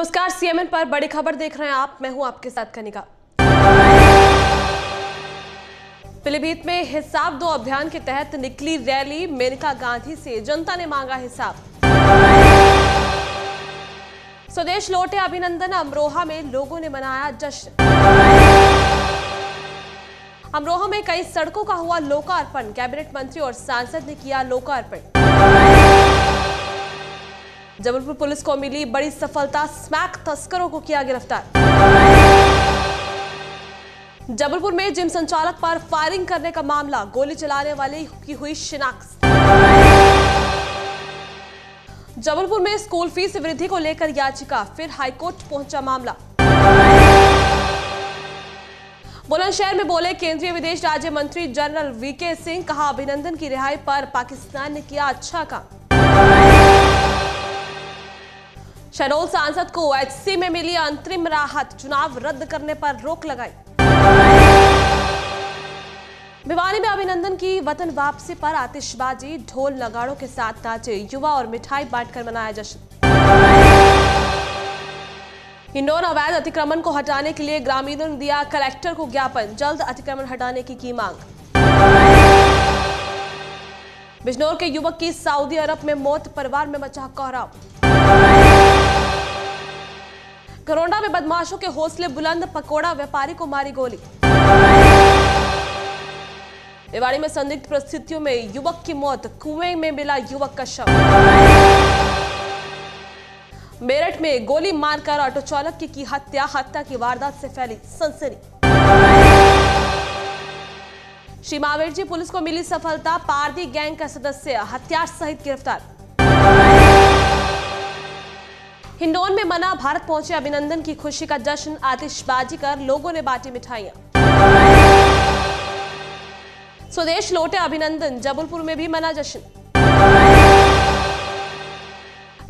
नमस्कार सीएमएन पर बड़ी खबर देख रहे हैं आप। मैं हूँ आपके साथ कनिका। पीलीभीत में हिसाब दो अभियान के तहत निकली रैली, मेनका गांधी से जनता ने मांगा हिसाब। स्वदेश लौटे अभिनंदन, अमरोहा में लोगों ने मनाया जश्न। अमरोहा में कई सड़कों का हुआ लोकार्पण, कैबिनेट मंत्री और सांसद ने किया लोकार्पण। जबलपुर पुलिस को मिली बड़ी सफलता, स्मैक तस्करों को किया गिरफ़्तार। जबलपुर में जिम संचालक पर फायरिंग करने का मामला, गोली चलाने वाले की हुई शिनाख्त। जबलपुर में स्कूल फ़ीस वृद्धि को लेकर याचिका, फिर हाईकोर्ट पहुँचा मामला। बुलंदशहर में बोले केंद्रीय विदेश राज्य मंत्री जनरल वीके सिंह कहा, अभिनंदन की रिहाई पर पाकिस्तान ने किया अच्छा काम। शहडोल सांसद को एचसी में मिली अंतरिम राहत, चुनाव रद्द करने पर रोक लगाई। भिवानी में अभिनंदन की वतन वापसी पर आतिशबाजी, ढोल नगाड़ों के साथ नाचे युवा और मिठाई बांटकर मनाया जश्न। इंडोर अवैध अतिक्रमण को हटाने के लिए ग्रामीणों ने दिया कलेक्टर को ज्ञापन, जल्द अतिक्रमण हटाने की की मांग। बिजनौर के युवक की सऊदी अरब में मौत परिवार में मचा कोहराव करोंडा में बदमाशों के हौसले बुलंद पकोड़ा व्यापारी को मारी गोली। रेवाड़ी में संदिग्ध परिस्थितियों में युवक की मौत कुएँ में मिला युवक का शव। मेरठ में गोली मारकर ऑटो चालक की, की हत्या हत्या की वारदात से फैली सनसनी। श्री जी, पुलिस को मिली सफलता पारदी गैंग का सदस्य, हथियार सहित गिरफ़्तार। हिंडौन में मना, भारत पहुँचे अभिनंदन की खुशी का जश्न, आतिशबाजी कर लोगों ने बांटी मिठाइयाँ। स्वदेश लौटे अभिनंदन, जबलपुर में भी मना जश्न।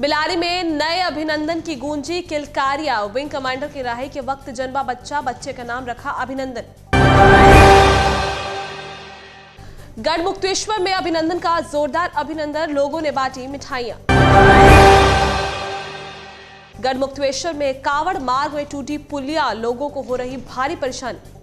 बिलारी में नए अभिनंदन की गूंजी, किलकारिया। विंग कमांडर की राही के वक्त जन्मा बच्चा, बच्चे का नाम रखा अभिनंदन। गढ़ मुक्तेश्वर में अभिनंदन का जोरदार अभिनंदन। लोगों ने बांटी मिठाइयाँ। गढ़मुक्तेश्वर में कावड़ मार्ग में टूटी पुलिया। लोगों को हो रही भारी परेशानी।